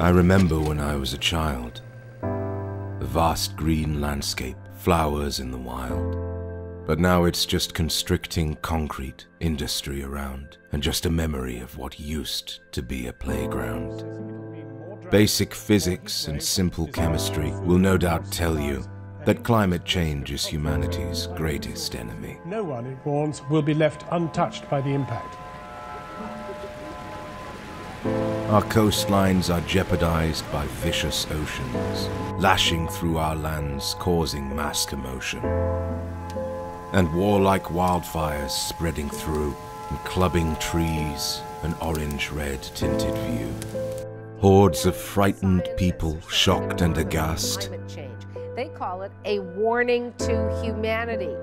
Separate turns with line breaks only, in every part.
I remember when I was a child. A vast green landscape, flowers in the wild. But now it's just constricting concrete, industry around, and just a memory of what used to be a playground. Basic physics and simple chemistry will no doubt tell you that climate change is humanity's greatest enemy.
No one, it warns, will be left untouched by the impact.
Our coastlines are jeopardized by vicious oceans, lashing through our lands, causing mass commotion. And warlike wildfires spreading through and clubbing trees, an orange-red tinted view. Hordes of frightened people, shocked and aghast.
They call it a warning to humanity.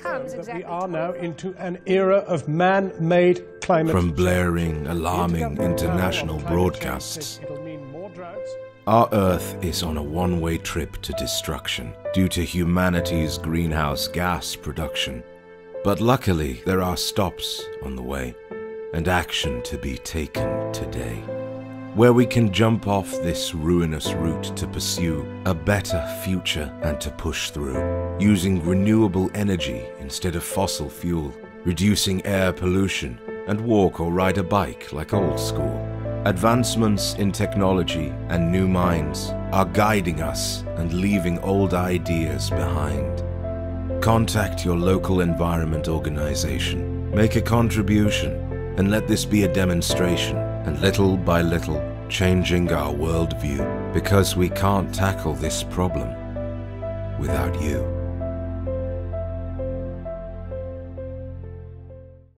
It comes
That
exactly
we are now
25
into an era of man-made climate
From blaring, alarming international
Panel on Climate Change
broadcasts,
says It'll mean more droughts,
Our Earth is on a one way trip to destruction due to humanity's greenhouse gas production. But luckily, there are stops on the way and action to be taken today. Where we can jump off this ruinous route to pursue a better future and to push through, using renewable energy instead of fossil fuel, reducing air pollution, and walk or ride a bike like old school. Advancements in technology and new minds are guiding us and leaving old ideas behind. Contact your local environment organization, make a contribution, and let this be a demonstration, and little by little, changing our worldview, because we can't tackle this problem without you.